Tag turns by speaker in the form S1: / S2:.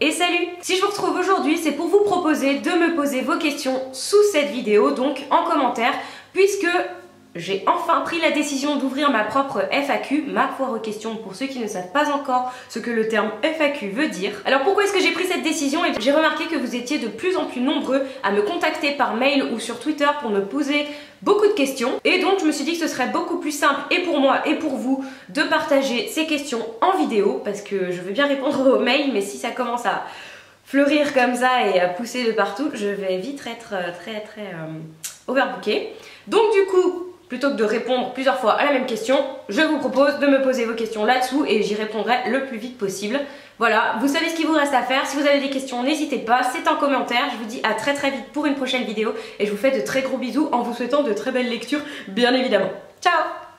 S1: et salut! Si je vous retrouve aujourd'hui, c'est pour vous proposer de me poser vos questions sous cette vidéo, donc en commentaire, puisque j'ai enfin pris la décision d'ouvrir ma propre FAQ, ma foire aux questions pour ceux qui ne savent pas encore ce que le terme FAQ veut dire. Alors pourquoi est-ce que j'ai pris cette décision? J'ai remarqué que vous étiez de plus en plus nombreux à me contacter par mail ou sur Twitter pour me poser beaucoup de questions et donc je me suis dit que ce serait beaucoup plus simple et pour moi et pour vous de partager ces questions en vidéo parce que je veux bien répondre aux mails mais si ça commence à fleurir comme ça et à pousser de partout, je vais vite être euh, très très euh, overbooké. Donc du coup, plutôt que de répondre plusieurs fois à la même question, je vous propose de me poser vos questions là-dessous et j'y répondrai le plus vite possible. Voilà, vous savez ce qu'il vous reste à faire. Si vous avez des questions, n'hésitez pas, c'est en commentaire. Je vous dis à très très vite pour une prochaine vidéo et je vous fais de très gros bisous en vous souhaitant de très belles lectures, bien évidemment. Ciao